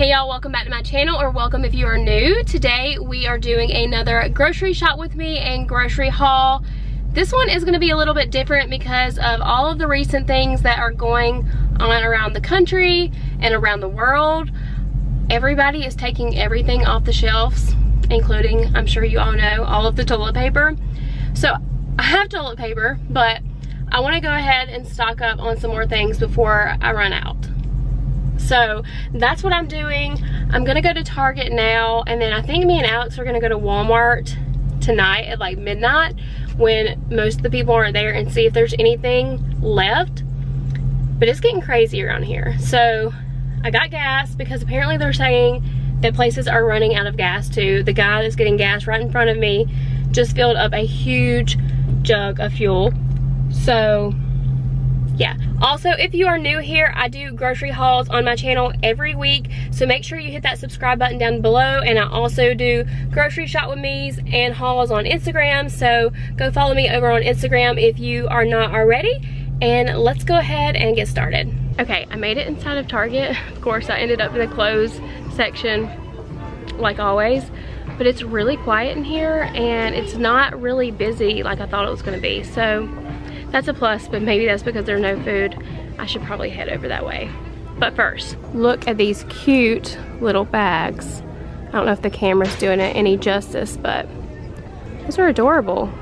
Hey y'all, welcome back to my channel or welcome if you are new. Today we are doing another grocery shop with me and grocery haul. This one is gonna be a little bit different because of all of the recent things that are going on around the country and around the world. Everybody is taking everything off the shelves, including, I'm sure you all know, all of the toilet paper. So I have toilet paper, but I wanna go ahead and stock up on some more things before I run out. So that's what I'm doing. I'm gonna go to Target now and then I think me and Alex are gonna go to Walmart tonight at like midnight when most of the people aren't there and see if there's anything left. But it's getting crazy around here. So I got gas because apparently they're saying that places are running out of gas too. The guy that's getting gas right in front of me just filled up a huge jug of fuel. So yeah. Also, if you are new here, I do grocery hauls on my channel every week. So make sure you hit that subscribe button down below. And I also do grocery shop with me's and hauls on Instagram. So go follow me over on Instagram if you are not already. And let's go ahead and get started. Okay, I made it inside of Target. Of course, I ended up in the clothes section like always. But it's really quiet in here and it's not really busy like I thought it was gonna be. So that's a plus, but maybe that's because there's no food. I should probably head over that way. But first, look at these cute little bags. I don't know if the camera's doing it any justice, but those are adorable.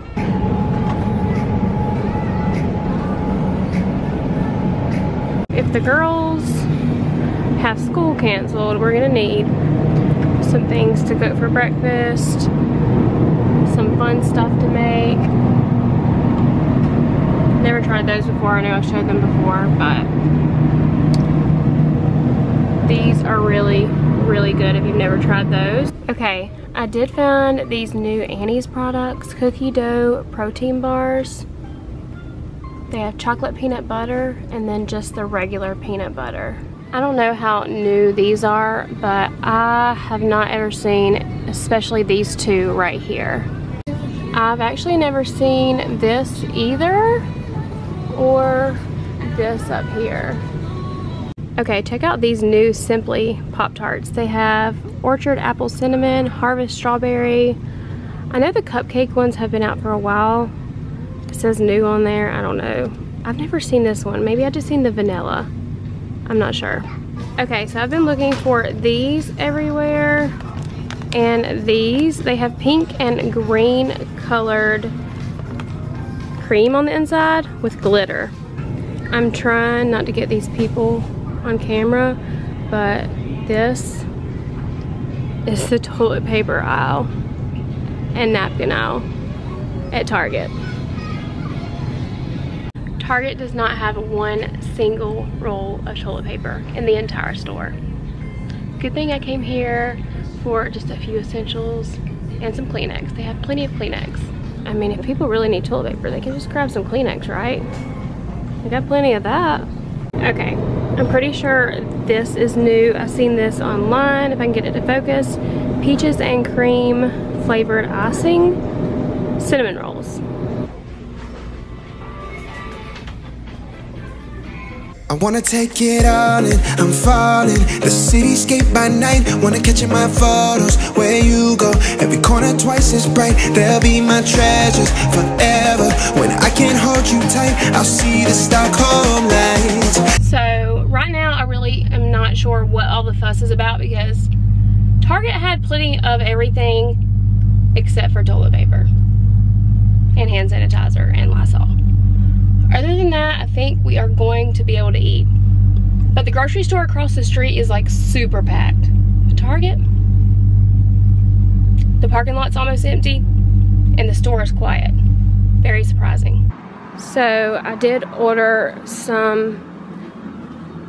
If the girls have school canceled, we're gonna need some things to cook for breakfast, some fun stuff to make, Never tried those before. I know I've showed them before, but these are really, really good if you've never tried those. Okay, I did find these new Annie's products, cookie dough protein bars. They have chocolate peanut butter and then just the regular peanut butter. I don't know how new these are, but I have not ever seen, especially these two right here. I've actually never seen this either or this up here. Okay, check out these new Simply Pop-Tarts. They have Orchard Apple Cinnamon, Harvest Strawberry. I know the cupcake ones have been out for a while. It says new on there, I don't know. I've never seen this one. Maybe I just seen the vanilla. I'm not sure. Okay, so I've been looking for these everywhere. And these, they have pink and green colored cream on the inside with glitter. I'm trying not to get these people on camera, but this is the toilet paper aisle and napkin aisle at Target. Target does not have one single roll of toilet paper in the entire store. Good thing I came here for just a few essentials and some Kleenex. They have plenty of Kleenex. I mean, if people really need toilet paper, they can just grab some Kleenex, right? We got plenty of that. Okay, I'm pretty sure this is new. I've seen this online, if I can get it to focus. Peaches and cream flavored icing cinnamon rolls. Wanna take it all in, I'm falling. The cityscape by night, wanna catch in my photos. Where you go, every corner twice as bright. They'll be my treasures forever. When I can't hold you tight, I'll see the Stockholm lights. So, right now I really am not sure what all the fuss is about Because Target had plenty of everything Except for toilet paper And hand sanitizer and Lysol other than that, I think we are going to be able to eat. But the grocery store across the street is like super packed. Target, the parking lot's almost empty and the store is quiet. Very surprising. So I did order some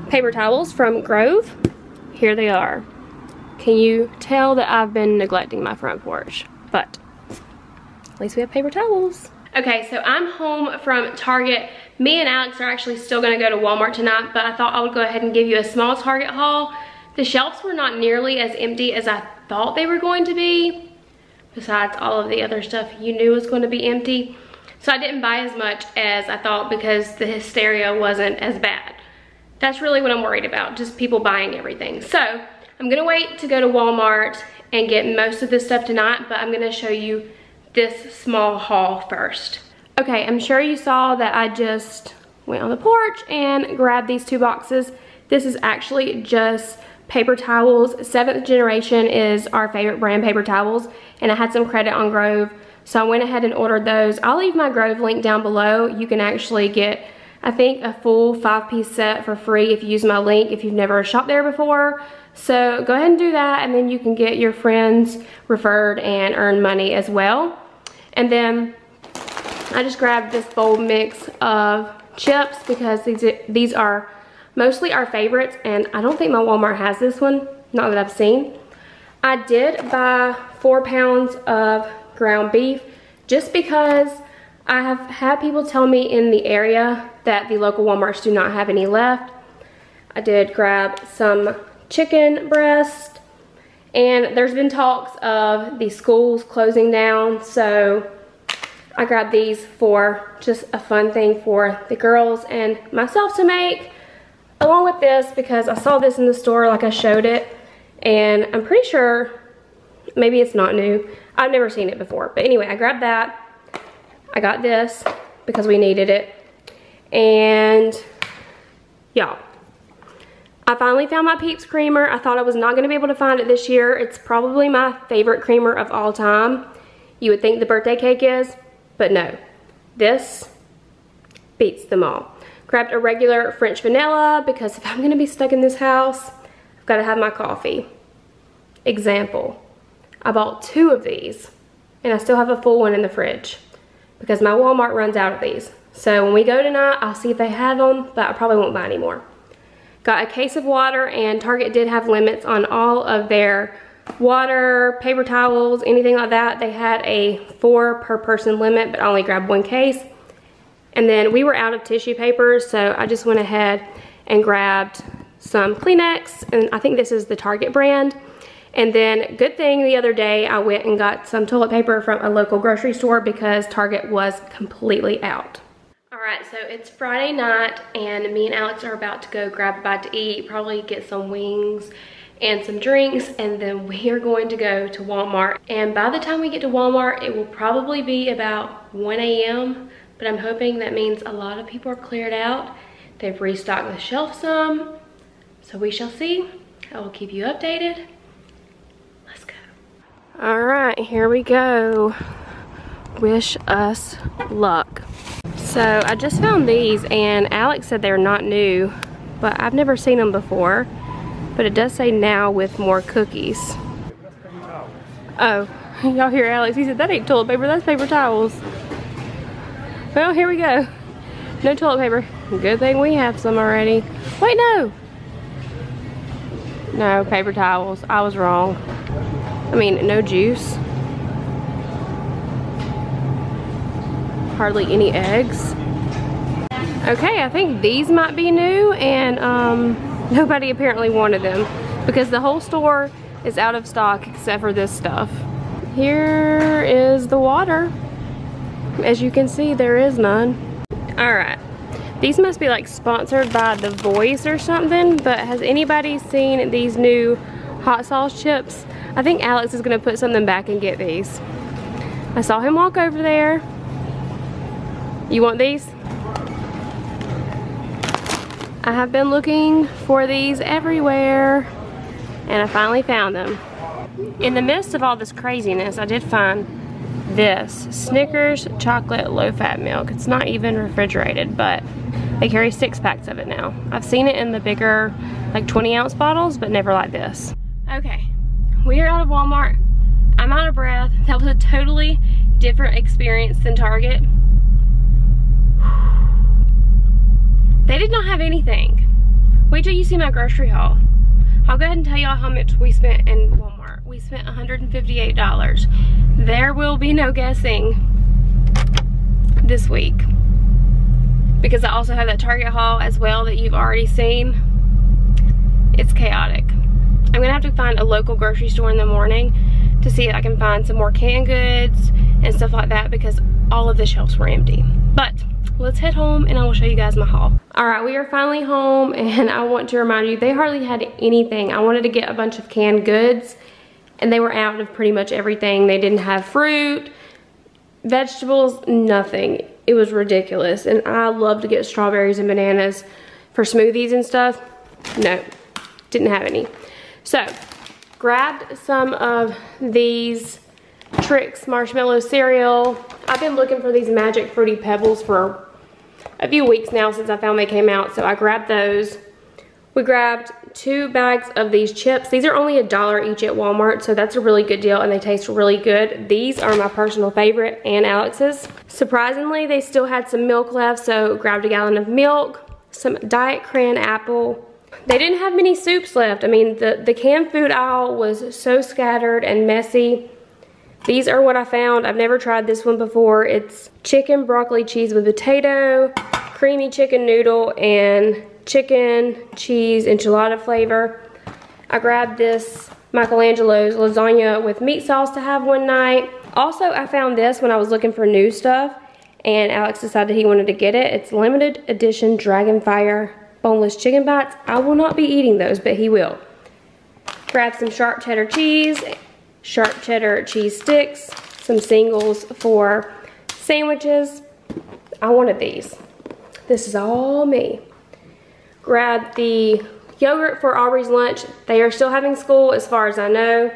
paper towels from Grove. Here they are. Can you tell that I've been neglecting my front porch? But at least we have paper towels. Okay, so I'm home from Target. Me and Alex are actually still gonna go to Walmart tonight, but I thought I would go ahead and give you a small Target haul. The shelves were not nearly as empty as I thought they were going to be, besides all of the other stuff you knew was going to be empty. So I didn't buy as much as I thought because the hysteria wasn't as bad. That's really what I'm worried about, just people buying everything. So I'm gonna wait to go to Walmart and get most of this stuff tonight, but I'm gonna show you this small haul first. Okay, I'm sure you saw that I just went on the porch and grabbed these two boxes. This is actually just paper towels. Seventh Generation is our favorite brand paper towels, and I had some credit on Grove, so I went ahead and ordered those. I'll leave my Grove link down below. You can actually get, I think, a full five-piece set for free if you use my link if you've never shopped there before. So go ahead and do that, and then you can get your friends referred and earn money as well. And then I just grabbed this bold mix of chips because these, these are mostly our favorites and I don't think my Walmart has this one, not that I've seen. I did buy four pounds of ground beef just because I have had people tell me in the area that the local Walmarts do not have any left. I did grab some chicken breast and there's been talks of the schools closing down so I grabbed these for just a fun thing for the girls and myself to make along with this because I saw this in the store like I showed it and I'm pretty sure maybe it's not new. I've never seen it before. But anyway, I grabbed that. I got this because we needed it. And y'all, I finally found my Peeps creamer. I thought I was not gonna be able to find it this year. It's probably my favorite creamer of all time. You would think the birthday cake is, but no. This beats them all. Grabbed a regular French vanilla because if I'm gonna be stuck in this house, I've gotta have my coffee. Example, I bought two of these and I still have a full one in the fridge because my Walmart runs out of these. So when we go tonight, I'll see if they have them, but I probably won't buy any more. Got a case of water and Target did have limits on all of their water, paper towels, anything like that. They had a four per person limit, but I only grabbed one case. And then we were out of tissue paper, so I just went ahead and grabbed some Kleenex, and I think this is the Target brand. And then, good thing the other day, I went and got some toilet paper from a local grocery store because Target was completely out. Right, so it's Friday night, and me and Alex are about to go grab a bite to eat, probably get some wings and some drinks, and then we are going to go to Walmart. And by the time we get to Walmart, it will probably be about 1 a.m but I'm hoping that means a lot of people are cleared out. They've restocked the shelf some, so we shall see. I will keep you updated. Let's go. All right, here we go. Wish us luck. So I just found these and Alex said they're not new, but I've never seen them before. But it does say now with more cookies. Oh, y'all hear Alex? He said that ain't toilet paper, that's paper towels. Well, here we go. No toilet paper. Good thing we have some already. Wait, no. No, paper towels. I was wrong. I mean, no juice. Hardly any eggs. Okay, I think these might be new and um, nobody apparently wanted them because the whole store is out of stock except for this stuff. Here is the water. As you can see, there is none. All right. These must be like sponsored by The Voice or something, but has anybody seen these new hot sauce chips? I think Alex is gonna put something back and get these. I saw him walk over there. You want these? I have been looking for these everywhere and I finally found them. In the midst of all this craziness, I did find this Snickers chocolate low-fat milk. It's not even refrigerated, but they carry six packs of it now. I've seen it in the bigger, like 20 ounce bottles, but never like this. Okay, we are out of Walmart. I'm out of breath. That was a totally different experience than Target. They did not have anything. Wait till you see my grocery haul. I'll go ahead and tell y'all how much we spent in Walmart. We spent $158. There will be no guessing this week. Because I also have that Target haul as well that you've already seen. It's chaotic. I'm gonna have to find a local grocery store in the morning to see if I can find some more canned goods and stuff like that because all of the shelves were empty. But let's head home and I will show you guys my haul. All right, we are finally home and I want to remind you, they hardly had anything. I wanted to get a bunch of canned goods and they were out of pretty much everything. They didn't have fruit, vegetables, nothing. It was ridiculous. And I love to get strawberries and bananas for smoothies and stuff. No, didn't have any. So, grabbed some of these Trix marshmallow cereal. I've been looking for these magic fruity pebbles for a few weeks now since I found they came out, so I grabbed those. We grabbed two bags of these chips. These are only a dollar each at Walmart, so that's a really good deal and they taste really good. These are my personal favorite and Alex's. Surprisingly, they still had some milk left, so grabbed a gallon of milk, some Diet Cran apple. They didn't have many soups left. I mean, the, the canned food aisle was so scattered and messy. These are what I found. I've never tried this one before. It's chicken broccoli cheese with potato, creamy chicken noodle, and chicken cheese enchilada flavor. I grabbed this Michelangelo's lasagna with meat sauce to have one night. Also, I found this when I was looking for new stuff, and Alex decided he wanted to get it. It's limited edition Dragonfire boneless chicken bites. I will not be eating those, but he will. Grab some sharp cheddar cheese sharp cheddar cheese sticks, some singles for sandwiches. I wanted these. This is all me. Grab the yogurt for Aubrey's lunch. They are still having school as far as I know.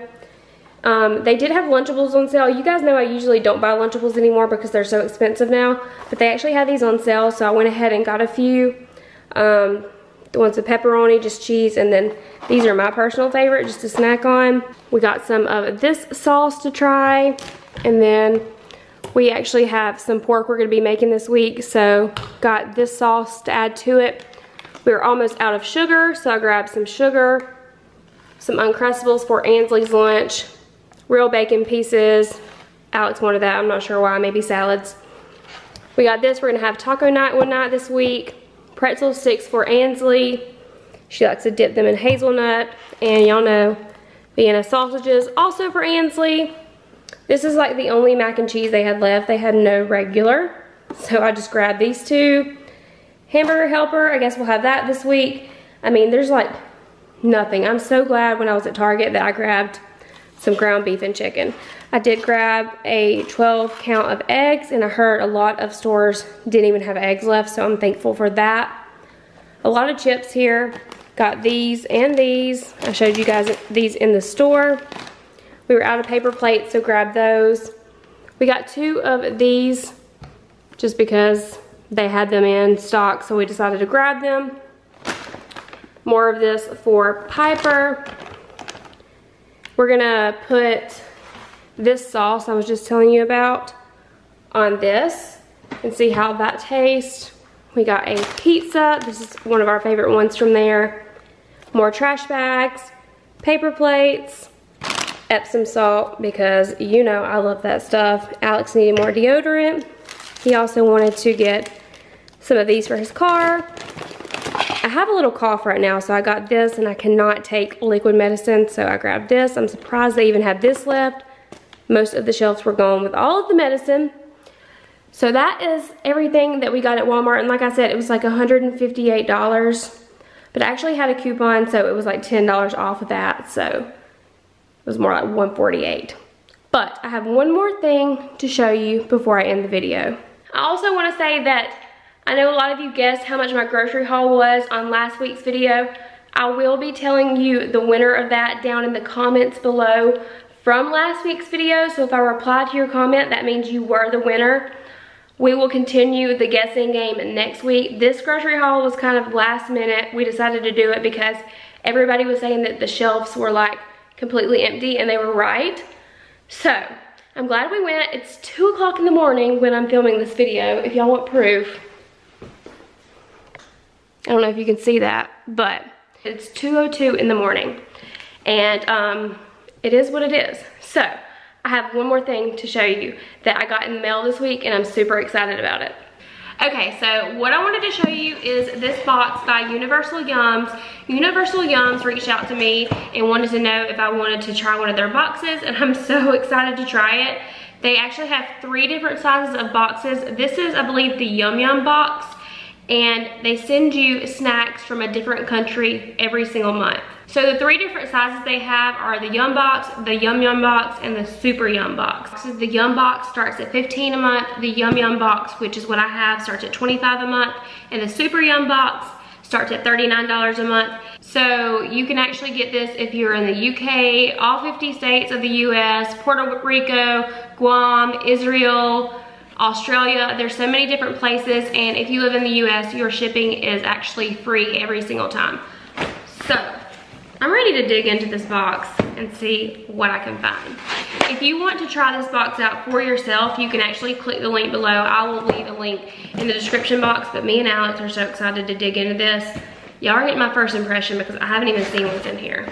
Um, they did have Lunchables on sale. You guys know I usually don't buy Lunchables anymore because they're so expensive now. But they actually had these on sale, so I went ahead and got a few. Um, the ones with pepperoni, just cheese, and then these are my personal favorite, just to snack on. We got some of this sauce to try, and then we actually have some pork we're gonna be making this week, so got this sauce to add to it. We are almost out of sugar, so I grabbed some sugar, some Uncrustables for Ansley's lunch, real bacon pieces. Alex wanted that, I'm not sure why, maybe salads. We got this, we're gonna have taco night one night this week pretzel sticks for Ansley. She likes to dip them in hazelnut. And y'all know Vienna sausages also for Ansley. This is like the only mac and cheese they had left. They had no regular. So I just grabbed these two. Hamburger helper, I guess we'll have that this week. I mean, there's like nothing. I'm so glad when I was at Target that I grabbed some ground beef and chicken. I did grab a 12 count of eggs and I heard a lot of stores didn't even have eggs left so I'm thankful for that. A lot of chips here. Got these and these. I showed you guys these in the store. We were out of paper plates so grab those. We got two of these just because they had them in stock so we decided to grab them. More of this for Piper. We're gonna put this sauce I was just telling you about on this and see how that tastes. We got a pizza. This is one of our favorite ones from there. More trash bags, paper plates, Epsom salt because you know I love that stuff. Alex needed more deodorant. He also wanted to get some of these for his car. I have a little cough right now, so I got this and I cannot take liquid medicine, so I grabbed this. I'm surprised they even had this left. Most of the shelves were gone with all of the medicine. So that is everything that we got at Walmart. And like I said, it was like $158. But I actually had a coupon, so it was like $10 off of that. So it was more like 148. But I have one more thing to show you before I end the video. I also want to say that I know a lot of you guessed how much my grocery haul was on last week's video. I will be telling you the winner of that down in the comments below from last week's video. So if I reply to your comment, that means you were the winner. We will continue the guessing game next week. This grocery haul was kind of last minute. We decided to do it because everybody was saying that the shelves were like completely empty and they were right. So I'm glad we went. It's two o'clock in the morning when I'm filming this video if y'all want proof. I don't know if you can see that, but it's 2.02 in the morning. And um, it is what it is. So, I have one more thing to show you that I got in the mail this week and I'm super excited about it. Okay, so what I wanted to show you is this box by Universal Yums. Universal Yums reached out to me and wanted to know if I wanted to try one of their boxes and I'm so excited to try it. They actually have three different sizes of boxes. This is, I believe, the Yum Yum box and they send you snacks from a different country every single month. So the three different sizes they have are the Yum Box, the Yum Yum Box, and the Super Yum Box. The Yum Box starts at 15 a month. The Yum Yum Box, which is what I have, starts at 25 a month. And the Super Yum Box starts at $39 a month. So you can actually get this if you're in the UK, all 50 states of the US, Puerto Rico, Guam, Israel, Australia. There's so many different places and if you live in the US, your shipping is actually free every single time. So, I'm ready to dig into this box and see what I can find. If you want to try this box out for yourself, you can actually click the link below. I will leave a link in the description box, but me and Alex are so excited to dig into this. Y'all are getting my first impression because I haven't even seen what's in here.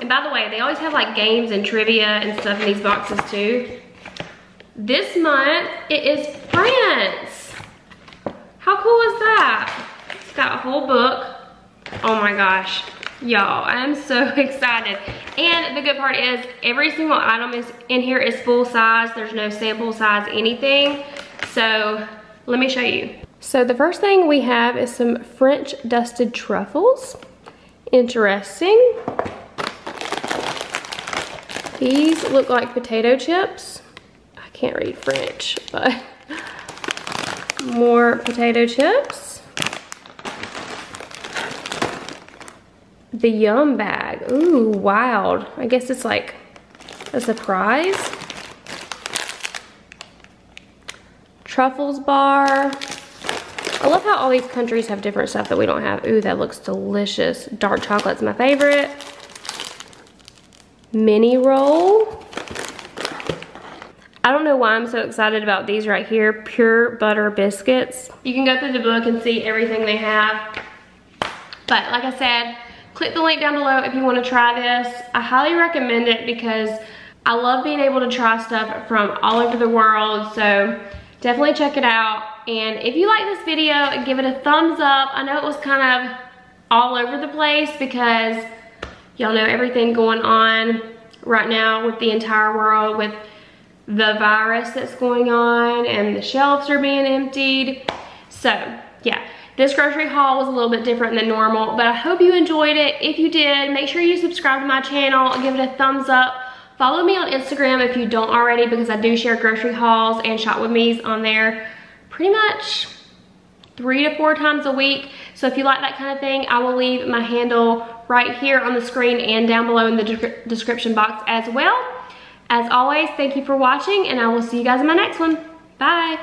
And by the way, they always have like games and trivia and stuff in these boxes too. This month, it is France. How cool is that? It's got a whole book. Oh my gosh. Y'all, I am so excited. And the good part is every single item is in here is full size. There's no sample size anything. So let me show you. So the first thing we have is some French dusted truffles. Interesting. These look like potato chips can't read French, but more potato chips. The Yum bag. Ooh, wild. I guess it's like a surprise. Truffles bar. I love how all these countries have different stuff that we don't have. Ooh, that looks delicious. Dark chocolate's my favorite. Mini roll. I don't know why I'm so excited about these right here, pure butter biscuits. You can go through the book and see everything they have. But like I said, click the link down below if you wanna try this. I highly recommend it because I love being able to try stuff from all over the world. So definitely check it out. And if you like this video, give it a thumbs up. I know it was kind of all over the place because y'all know everything going on right now with the entire world with the virus that's going on and the shelves are being emptied. So yeah, this grocery haul was a little bit different than normal, but I hope you enjoyed it. If you did, make sure you subscribe to my channel, give it a thumbs up. Follow me on Instagram if you don't already because I do share grocery hauls and shop with me's on there pretty much three to four times a week. So if you like that kind of thing, I will leave my handle right here on the screen and down below in the de description box as well. As always, thank you for watching and I will see you guys in my next one. Bye.